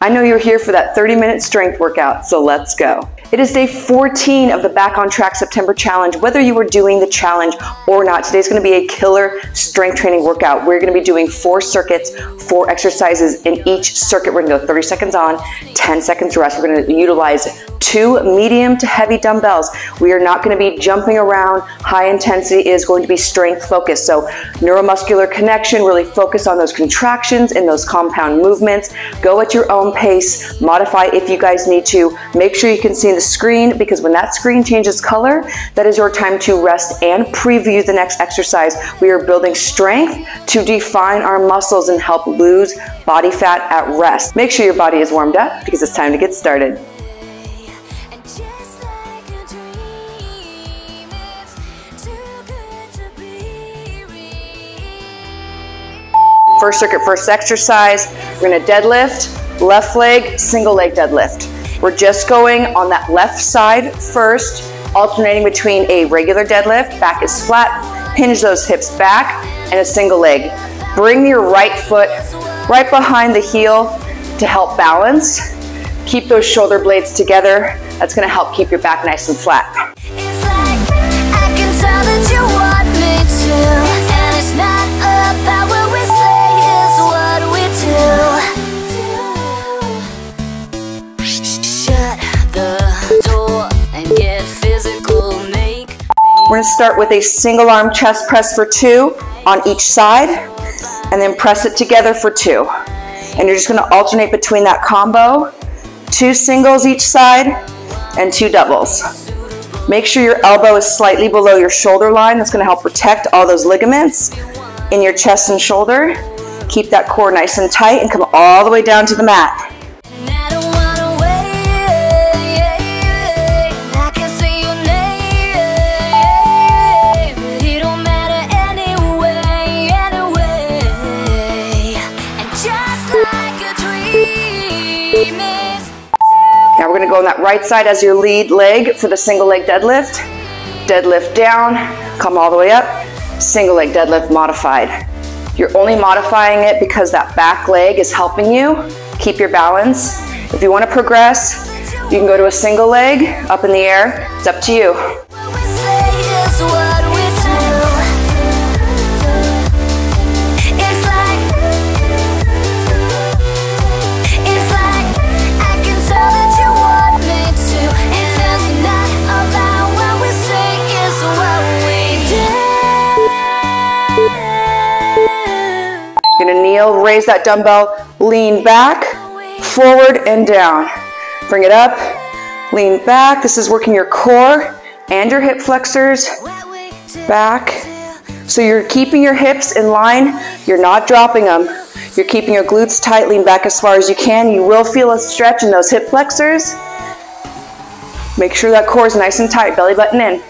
I know you're here for that 30 minute strength workout, so let's go. It is day 14 of the Back on Track September Challenge. Whether you are doing the challenge or not, today's gonna be a killer strength training workout. We're gonna be doing four circuits, four exercises in each circuit. We're gonna go 30 seconds on, 10 seconds rest. We're gonna utilize two medium to heavy dumbbells. We are not gonna be jumping around. High intensity is going to be strength focused. So neuromuscular connection, really focus on those contractions and those compound movements. Go at your own pace, modify if you guys need to. Make sure you can see the screen because when that screen changes color, that is your time to rest and preview the next exercise. We are building strength to define our muscles and help lose body fat at rest. Make sure your body is warmed up because it's time to get started. First circuit, first exercise. We're gonna deadlift, left leg, single leg deadlift. We're just going on that left side first, alternating between a regular deadlift, back is flat, hinge those hips back, and a single leg. Bring your right foot right behind the heel to help balance. Keep those shoulder blades together. That's gonna help keep your back nice and flat. We're gonna start with a single arm chest press for two on each side, and then press it together for two. And you're just gonna alternate between that combo, two singles each side, and two doubles. Make sure your elbow is slightly below your shoulder line. That's gonna help protect all those ligaments in your chest and shoulder. Keep that core nice and tight and come all the way down to the mat. On that right side as your lead leg for the single leg deadlift. Deadlift down, come all the way up, single leg deadlift modified. You're only modifying it because that back leg is helping you keep your balance. If you wanna progress, you can go to a single leg up in the air. It's up to you. Gonna raise that dumbbell, lean back, forward and down. Bring it up, lean back. This is working your core and your hip flexors. Back. So you're keeping your hips in line. You're not dropping them. You're keeping your glutes tight, lean back as far as you can. You will feel a stretch in those hip flexors. Make sure that core is nice and tight, belly button in.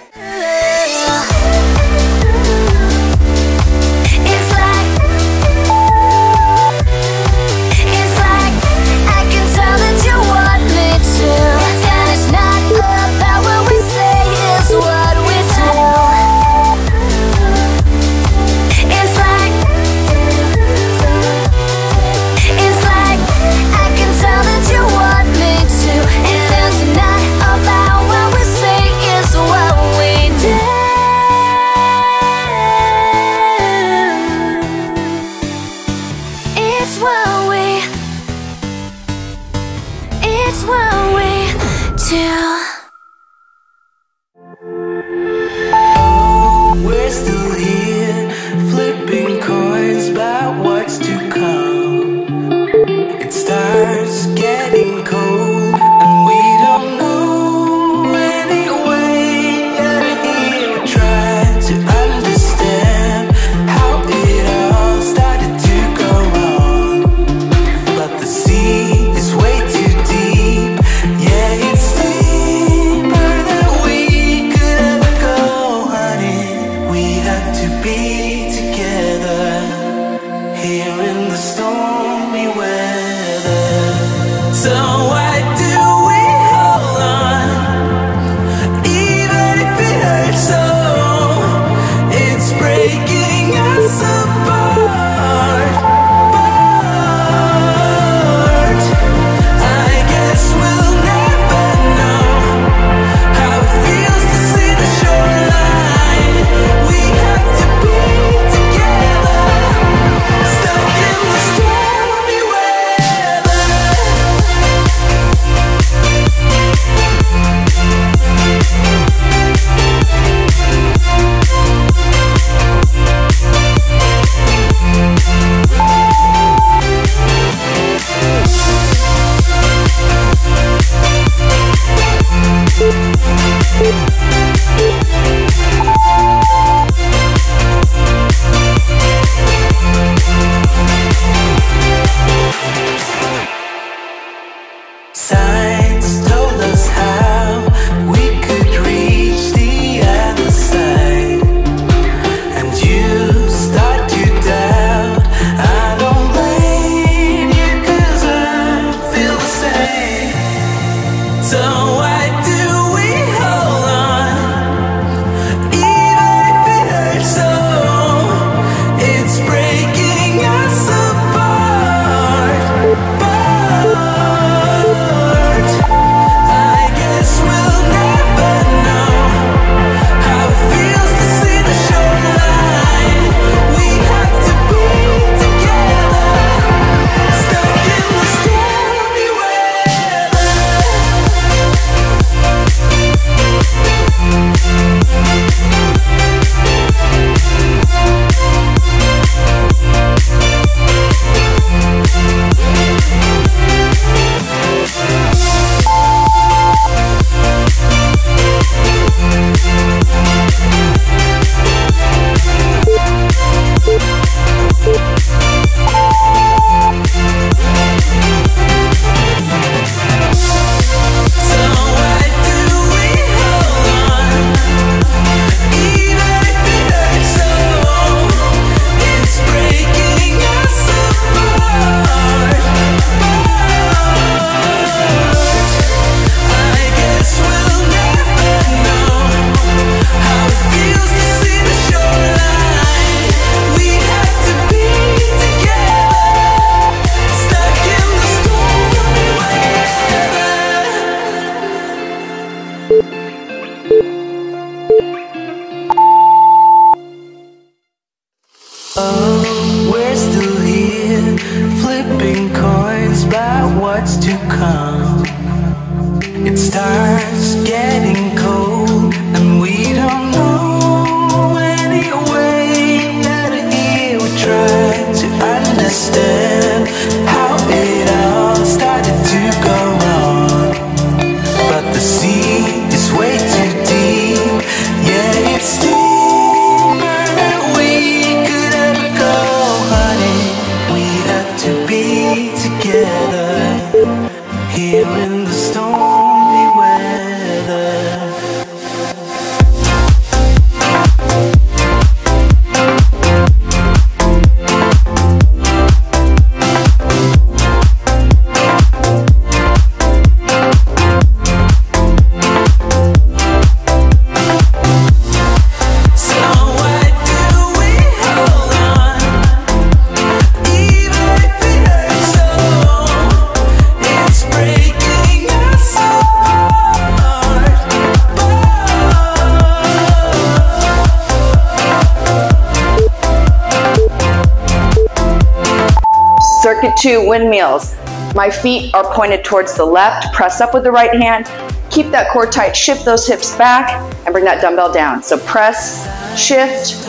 Two, windmills. My feet are pointed towards the left. Press up with the right hand. Keep that core tight. Shift those hips back and bring that dumbbell down. So press, shift,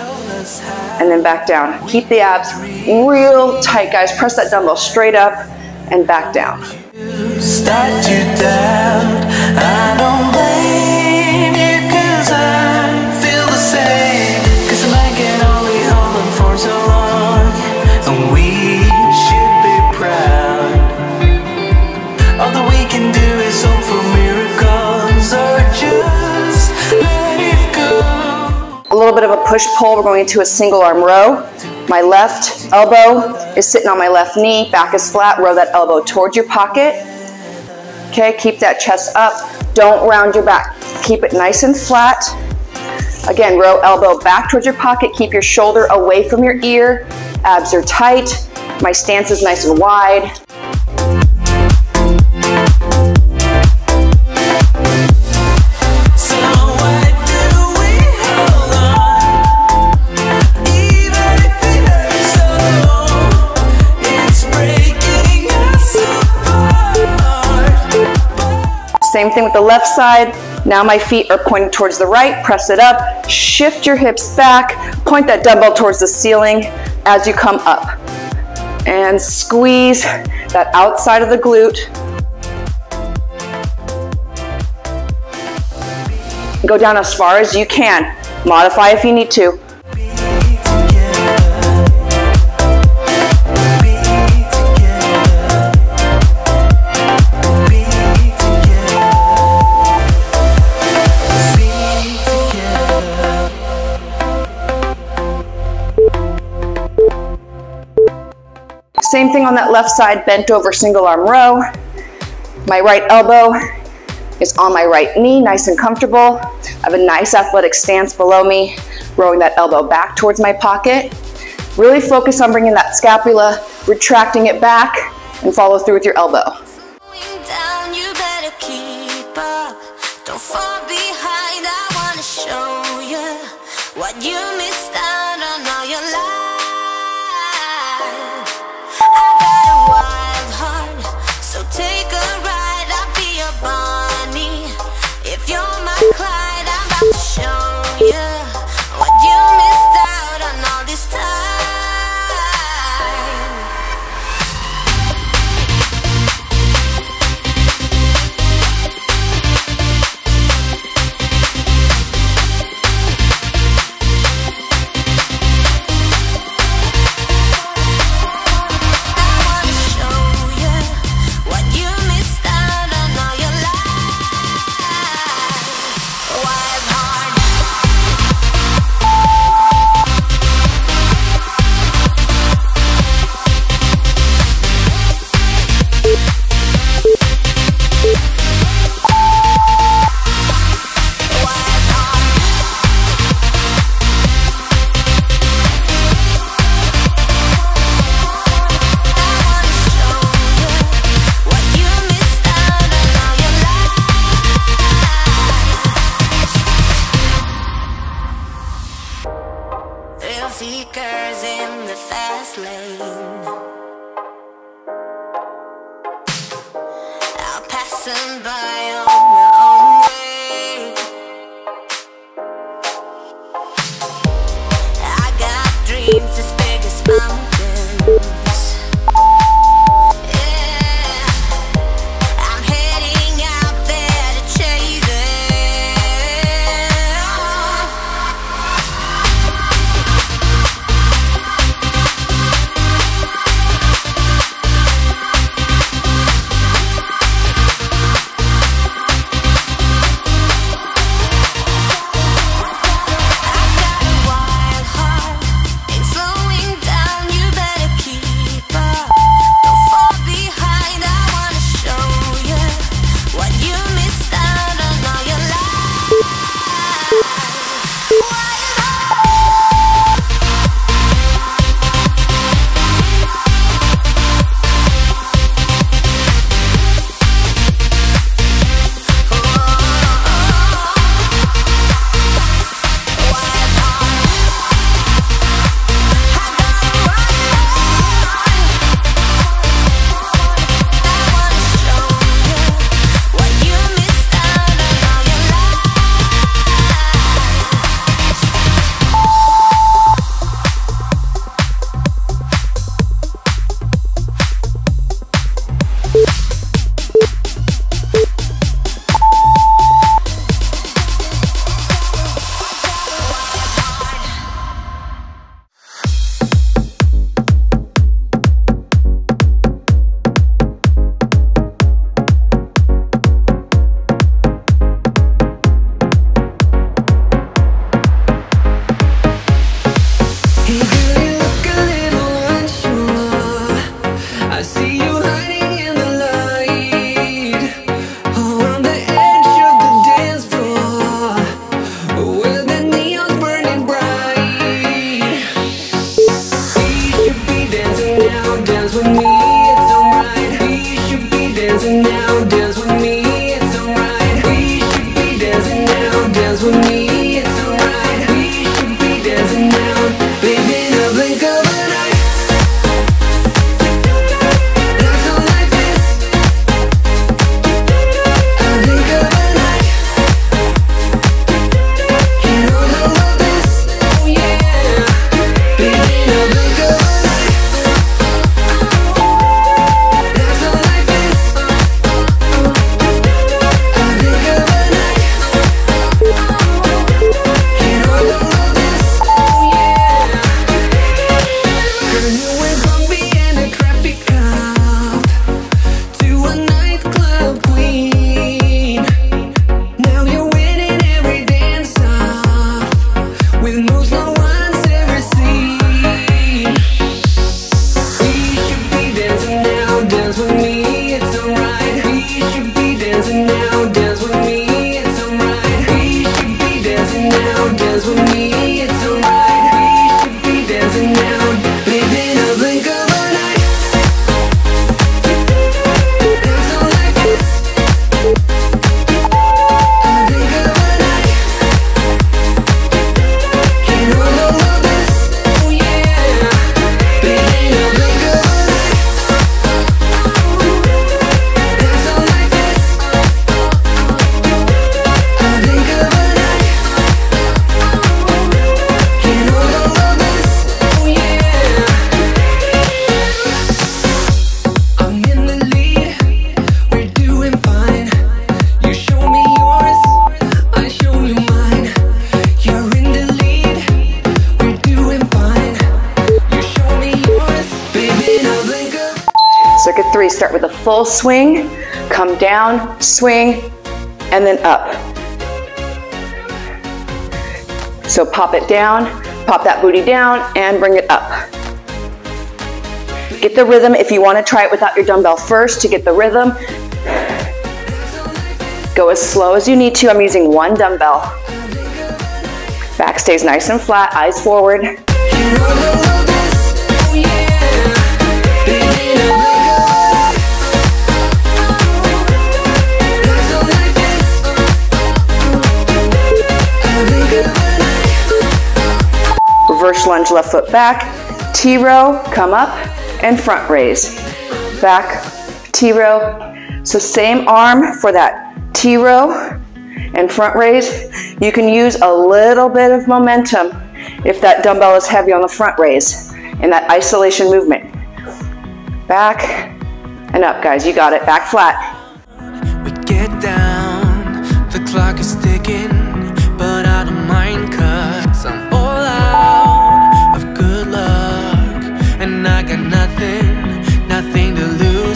and then back down. Keep the abs real tight, guys. Press that dumbbell straight up and back down. Little bit of a push pull. We're going into a single arm row. My left elbow is sitting on my left knee. Back is flat. Row that elbow towards your pocket. Okay, keep that chest up. Don't round your back. Keep it nice and flat. Again, row elbow back towards your pocket. Keep your shoulder away from your ear. Abs are tight. My stance is nice and wide. Same thing with the left side. Now my feet are pointed towards the right. Press it up. Shift your hips back. Point that dumbbell towards the ceiling as you come up. And squeeze that outside of the glute. Go down as far as you can. Modify if you need to. Same thing on that left side, bent over single arm row. My right elbow is on my right knee, nice and comfortable. I have a nice athletic stance below me, rowing that elbow back towards my pocket. Really focus on bringing that scapula, retracting it back, and follow through with your elbow. Down, you show flame. I'm passing by. three. Start with a full swing, come down, swing, and then up. So pop it down, pop that booty down, and bring it up. Get the rhythm. If you want to try it without your dumbbell first to get the rhythm, go as slow as you need to. I'm using one dumbbell. Back stays nice and flat, eyes forward. reverse lunge left foot back, T row, come up, and front raise. Back, T row. So same arm for that T row and front raise. You can use a little bit of momentum if that dumbbell is heavy on the front raise in that isolation movement. Back and up, guys. You got it. Back flat.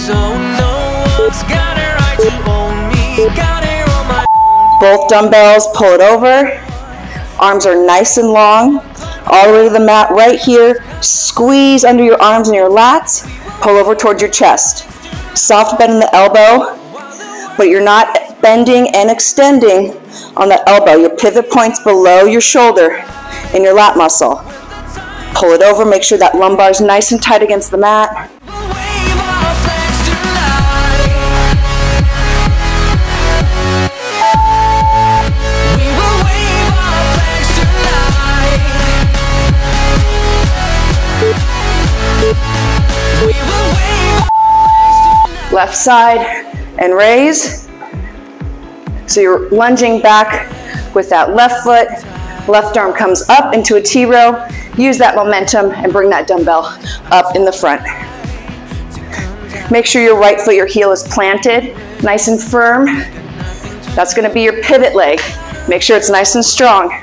To lose. No one's got a right to own me. Got it Both dumbbells, pull it over. Arms are nice and long. All the way to the mat right here. Squeeze under your arms and your lats. Pull over towards your chest. Soft bend in the elbow, but you're not bending and extending on the elbow. Your pivot point's below your shoulder in your lat muscle. Pull it over, make sure that lumbar is nice and tight against the mat. Left side and raise. So you're lunging back with that left foot. Left arm comes up into a T row. Use that momentum and bring that dumbbell up in the front. Make sure your right foot, your heel is planted, nice and firm. That's gonna be your pivot leg. Make sure it's nice and strong.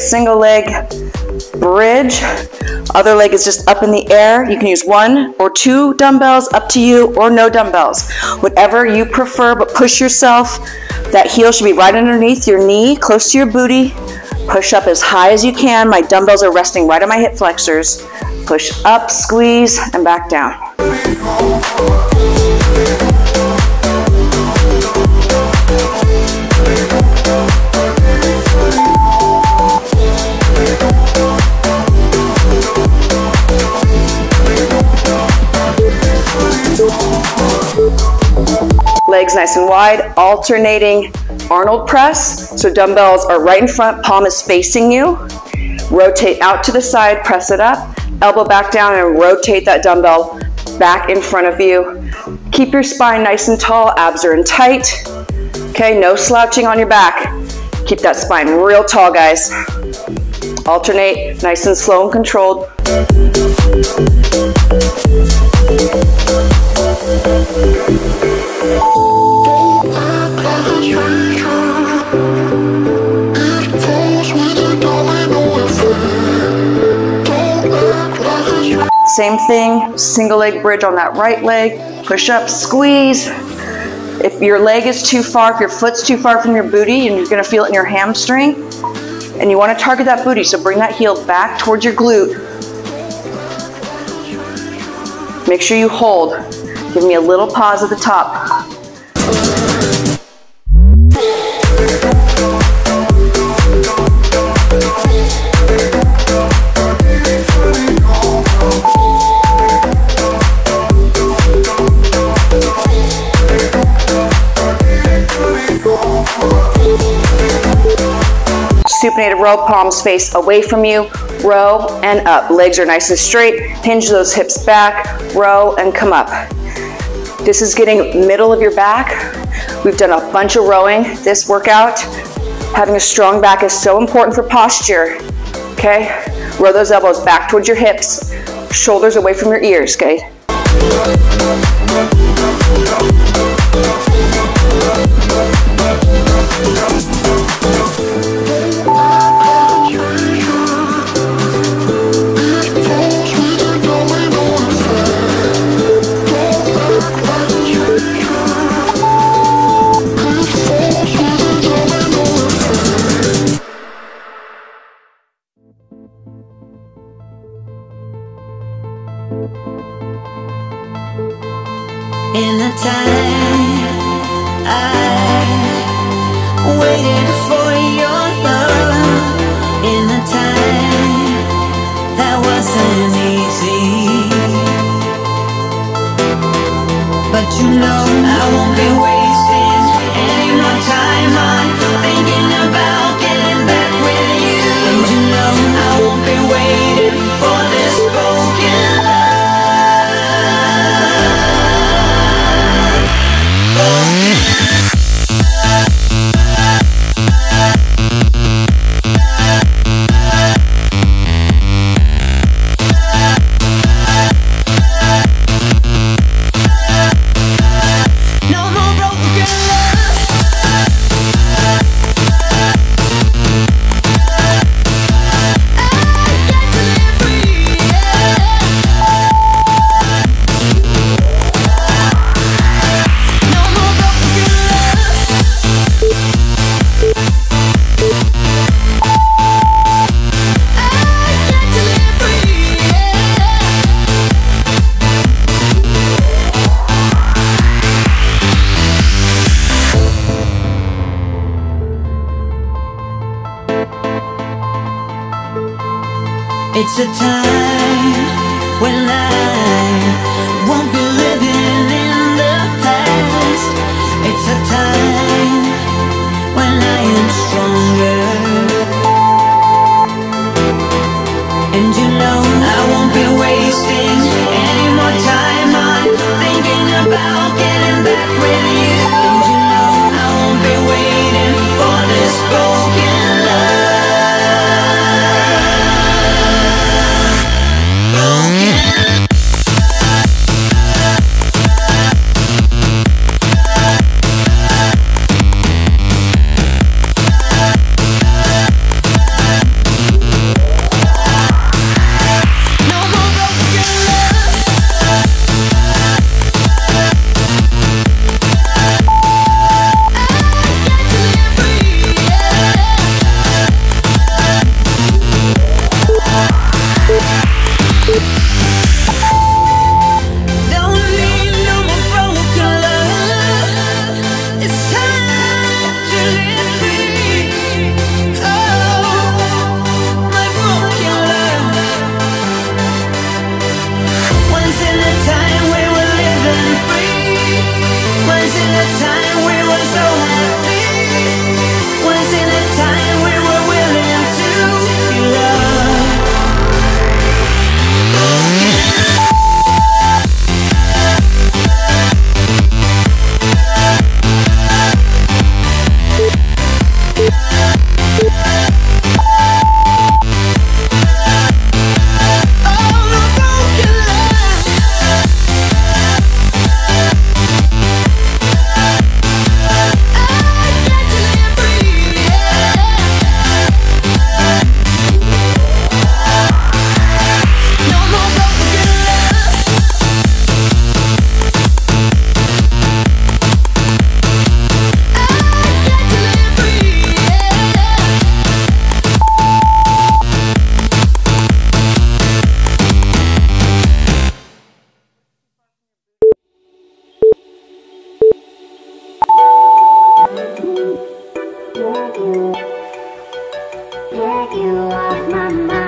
Single leg bridge. Other leg is just up in the air. You can use one or two dumbbells, up to you, or no dumbbells. Whatever you prefer, but push yourself. That heel should be right underneath your knee, close to your booty. Push up as high as you can. My dumbbells are resting right on my hip flexors. Push up, squeeze, and back down. Nice and wide, alternating Arnold press. So dumbbells are right in front, palm is facing you. Rotate out to the side, press it up, elbow back down and rotate that dumbbell back in front of you. Keep your spine nice and tall, abs are in tight. Okay, no slouching on your back. Keep that spine real tall, guys. Alternate, nice and slow and controlled. Same thing, single leg bridge on that right leg, push up, squeeze. If your leg is too far, if your foot's too far from your booty and you're gonna feel it in your hamstring, and you wanna target that booty, so bring that heel back towards your glute. Make sure you hold. Give me a little pause at the top. Supinated row, palms face away from you, row and up. Legs are nice and straight. Hinge those hips back, row and come up. This is getting middle of your back. We've done a bunch of rowing this workout. Having a strong back is so important for posture. Okay? Row those elbows back towards your hips, shoulders away from your ears, okay? you, yeah, you are my mind.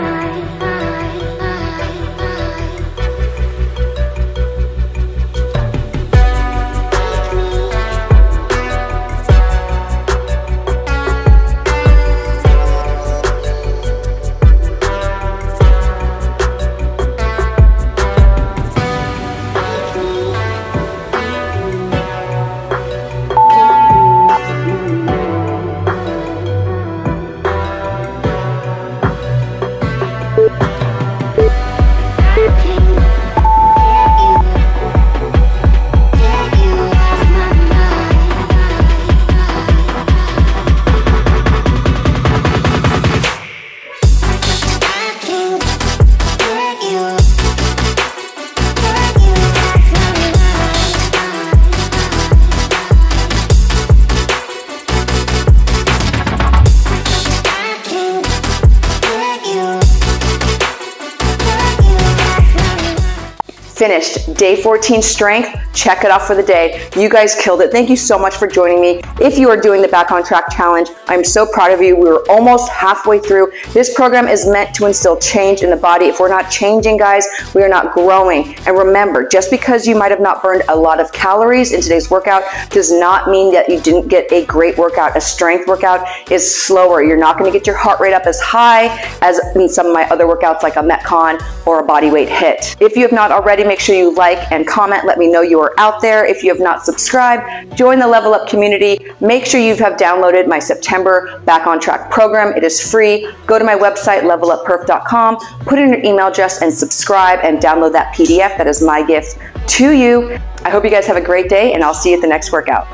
Finished day 14 strength. Check it off for the day. You guys killed it. Thank you so much for joining me. If you are doing the Back on Track Challenge, I'm so proud of you. We were almost halfway through. This program is meant to instill change in the body. If we're not changing, guys, we are not growing. And remember, just because you might have not burned a lot of calories in today's workout does not mean that you didn't get a great workout. A strength workout is slower. You're not going to get your heart rate up as high as in some of my other workouts like a Metcon or a body weight HIIT. If you have not already, make sure you like and comment. Let me know you are out there. If you have not subscribed, join the Level Up community. Make sure you have downloaded my September Back on Track program. It is free. Go to my website, levelupperf.com, put in your email address and subscribe and download that PDF. That is my gift to you. I hope you guys have a great day and I'll see you at the next workout.